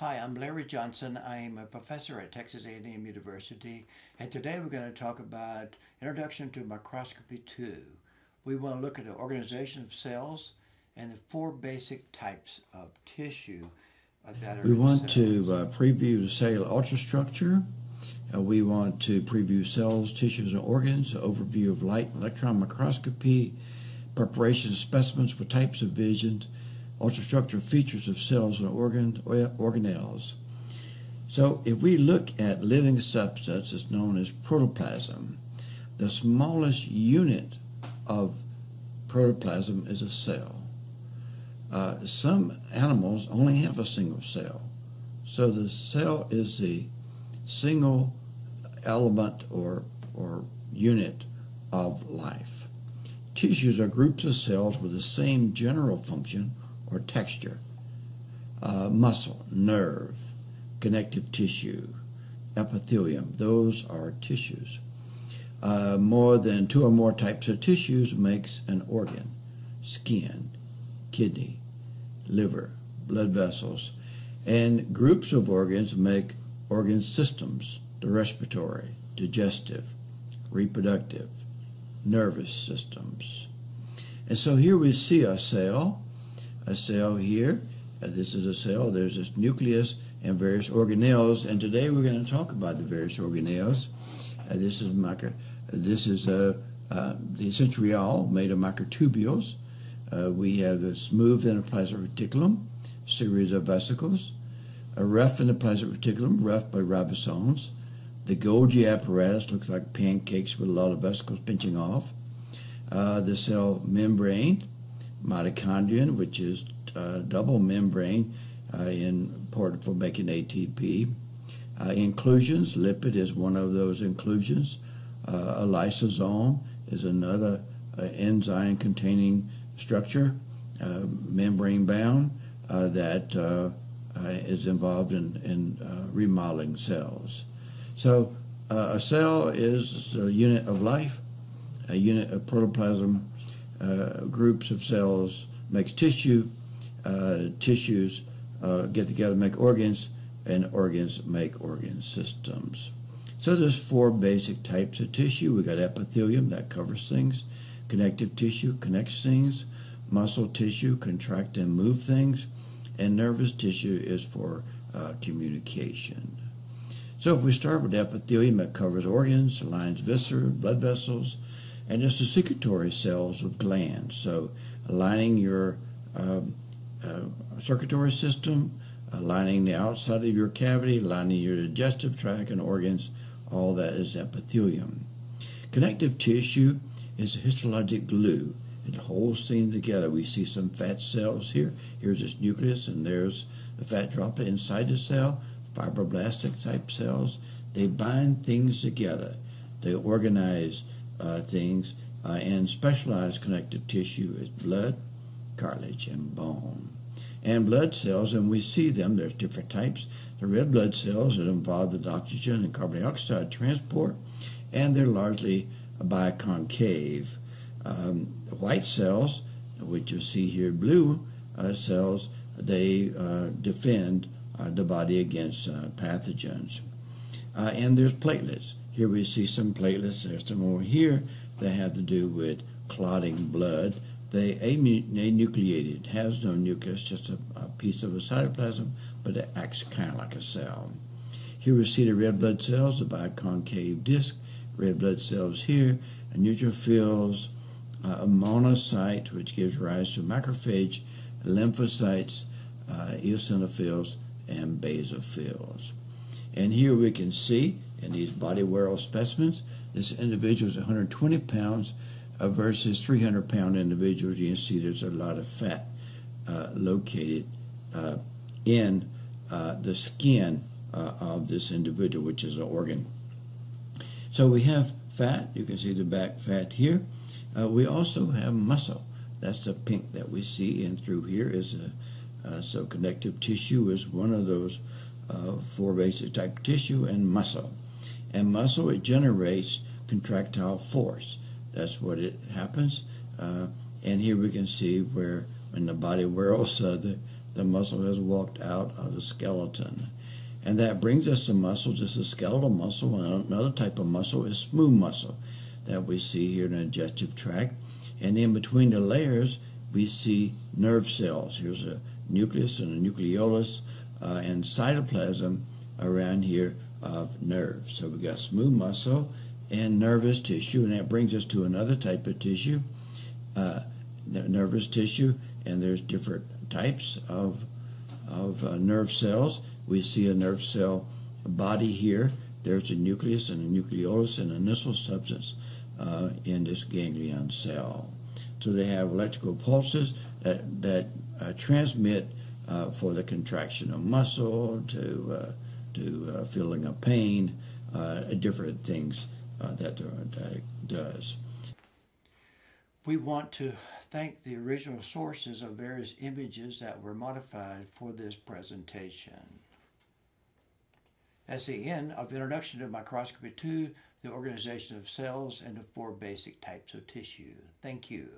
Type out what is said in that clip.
Hi, I'm Larry Johnson. I'm a professor at Texas A&M University, and today we're going to talk about Introduction to Microscopy 2. We want to look at the organization of cells and the four basic types of tissue uh, that are We want to uh, preview the cellular ultrastructure. Uh, we want to preview cells, tissues, and organs, overview of light and electron microscopy, preparation of specimens for types of visions, ultrastructure features of cells and organ, organelles. So if we look at living substance, it's known as protoplasm. The smallest unit of protoplasm is a cell. Uh, some animals only have a single cell. So the cell is the single element or, or unit of life. Tissues are groups of cells with the same general function or texture, uh, muscle, nerve, connective tissue, epithelium, those are tissues. Uh, more than two or more types of tissues makes an organ, skin, kidney, liver, blood vessels, and groups of organs make organ systems, the respiratory, digestive, reproductive, nervous systems. And so here we see a cell a cell here. Uh, this is a cell. There's this nucleus and various organelles. And today we're going to talk about the various organelles. Uh, this is micro, this is uh, uh, the centriole made of microtubules. Uh, we have a smooth endoplasmic reticulum, series of vesicles, a rough endoplasmic reticulum, rough by ribosomes. The Golgi apparatus looks like pancakes with a lot of vesicles pinching off. Uh, the cell membrane, mitochondrion, which is uh, double membrane uh, important for making ATP. Uh, inclusions, lipid is one of those inclusions. Uh, a lysosome is another uh, enzyme containing structure, membrane bound, that is involved in, in remodeling cells. So a cell is a unit of life, a unit of protoplasm groups of cells makes tissue, uh, tissues uh, get together make organs, and organs make organ systems. So there's four basic types of tissue. We got epithelium that covers things, connective tissue connects things, muscle tissue contract and move things, and nervous tissue is for uh, communication. So if we start with epithelium, it covers organs, lines viscera, blood vessels, and it's the secretory cells of glands. So aligning your um, uh, circulatory system, aligning the outside of your cavity, aligning your digestive tract and organs, all that is epithelium. Connective tissue is a histologic glue. It holds things together. We see some fat cells here. Here's this nucleus, and there's a fat droplet inside the cell, fibroblastic type cells. They bind things together. They organize things, uh, and specialized connective tissue is blood, cartilage, and bone. And blood cells, and we see them, there's different types. The red blood cells that involve the oxygen and carbon dioxide transport, and they're largely biconcave. Um, white cells, which you see here, blue uh, cells, they uh, defend uh, the body against uh, pathogens. Uh, and there's platelets. Here we see some platelets. There's some over here that have to do with clotting blood. They anucleated, has no nucleus, just a, a piece of a cytoplasm, but it acts kind of like a cell. Here we see the red blood cells, the biconcave disc, red blood cells here, neutrophils, uh, a monocyte, which gives rise to macrophage, lymphocytes, uh, eosinophils, and basophils. And here we can see in these Body World specimens. This individual is 120 pounds uh, versus 300 pound individuals. You can see there's a lot of fat uh, located uh, in uh, the skin uh, of this individual, which is an organ. So we have fat. You can see the back fat here. Uh, we also have muscle. That's the pink that we see, and through here is a so connective tissue is one of those four basic type tissue and muscle and muscle, it generates contractile force. That's what it happens. Uh, and here we can see where when the Body Worlds, uh, the, the muscle has walked out of the skeleton. And that brings us to muscle, just is skeletal muscle. And Another type of muscle is smooth muscle that we see here in the digestive tract. And in between the layers, we see nerve cells. Here's a nucleus and a nucleolus uh, and cytoplasm around here of nerves. So we got smooth muscle and nervous tissue, and that brings us to another type of tissue, uh, nervous tissue, and there's different types of of uh, nerve cells. We see a nerve cell body here. There's a nucleus and a nucleolus and a Nissl substance uh, in this ganglion cell. So they have electrical pulses that, that uh, transmit uh, for the contraction of muscle to, uh, to uh, feeling of pain, uh, different things that, that it does. We want to thank the original sources of various images that were modified for this presentation. That's the end of Introduction to Microscopy 2, the organization of cells and the four basic types of tissue. Thank you.